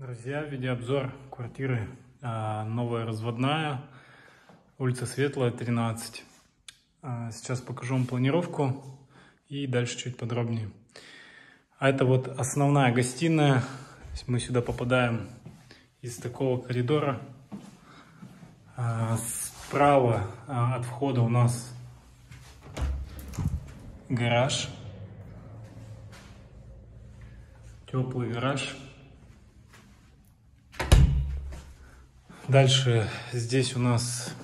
Друзья, видеообзор квартиры а, новая разводная, улица Светлая, 13. А, сейчас покажу вам планировку и дальше чуть подробнее. А это вот основная гостиная. Мы сюда попадаем из такого коридора. А, справа от входа у нас гараж. Теплый гараж. Дальше здесь у нас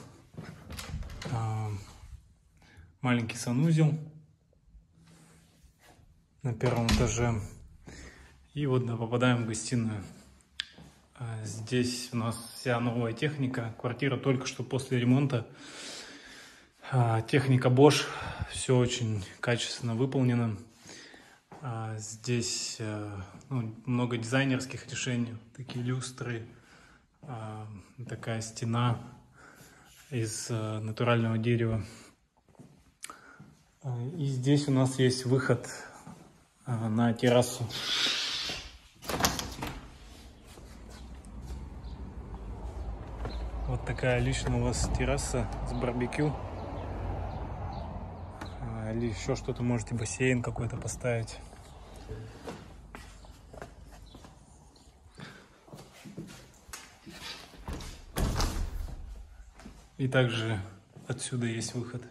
а, маленький санузел на первом этаже. И вот да, попадаем в гостиную. А, здесь у нас вся новая техника. Квартира только что после ремонта. А, техника Bosch. Все очень качественно выполнено. Здесь а, ну, много дизайнерских решений. Такие люстры, такая стена из а, натурального дерева. А, и здесь у нас есть выход на террасу. Вот такая личная у вас терраса с барбекю. Или еще что-то можете бассейн какой-то поставить. И также отсюда есть выход,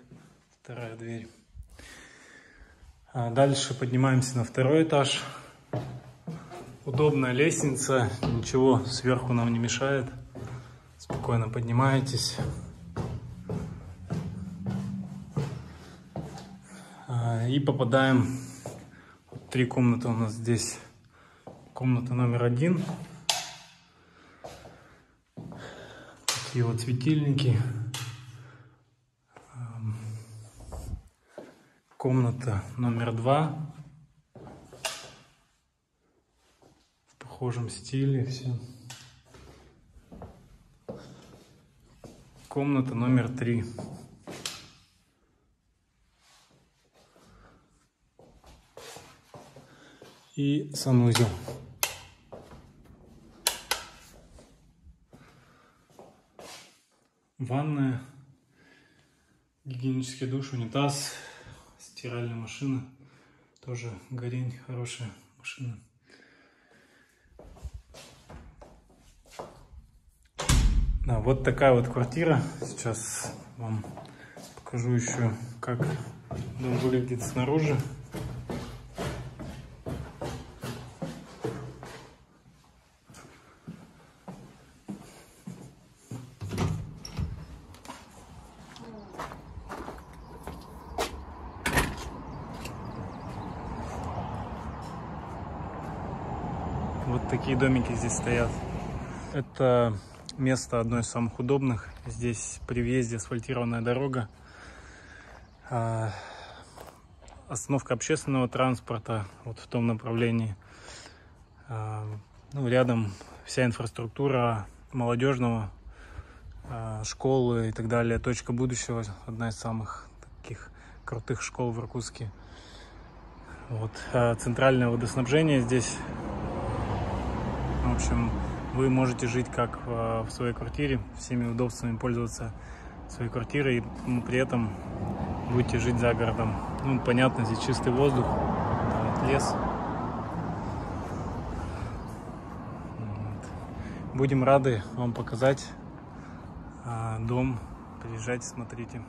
вторая дверь. А дальше поднимаемся на второй этаж. Удобная лестница, ничего сверху нам не мешает. Спокойно поднимаетесь. А, и попадаем, три комнаты у нас здесь. Комната номер один. Такие вот светильники. Комната номер два. В похожем стиле все. Комната номер три. И санузел. Ванная, гигиенический душ, унитаз, стиральная машина. Тоже горень, хорошая машина. Да, вот такая вот квартира. Сейчас вам покажу еще, как дом выглядит снаружи. Вот такие домики здесь стоят. Это место одно из самых удобных. Здесь при въезде асфальтированная дорога. А, остановка общественного транспорта вот в том направлении. А, ну, рядом вся инфраструктура молодежного, а, школы и так далее. Точка будущего, одна из самых таких крутых школ в Иркутске. Вот. Центральное водоснабжение здесь в общем, вы можете жить как в своей квартире, всеми удобствами пользоваться своей квартирой, и при этом будете жить за городом. Ну, понятно, здесь чистый воздух, вот, лес. Будем рады вам показать а, дом. Приезжайте, смотрите.